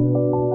you.